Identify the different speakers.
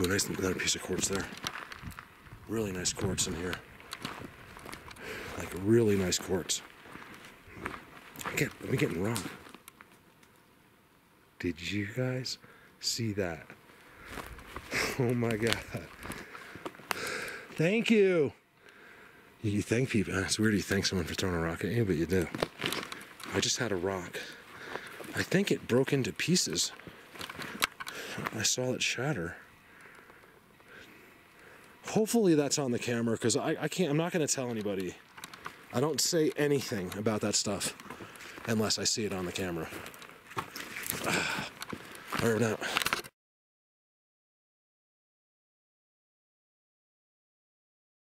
Speaker 1: Ooh, nice another piece of quartz there. Really nice quartz in here. Like really nice quartz. I get, am I getting wrong? Did you guys see that? Oh my god. Thank you. You thank people. It's weird you thank someone for throwing a rock at you, but you do. I just had a rock. I think it broke into pieces. I saw it shatter. Hopefully that's on the camera because I, I can't, I'm not going to tell anybody. I don't say anything about that stuff unless I see it on the camera. Or not.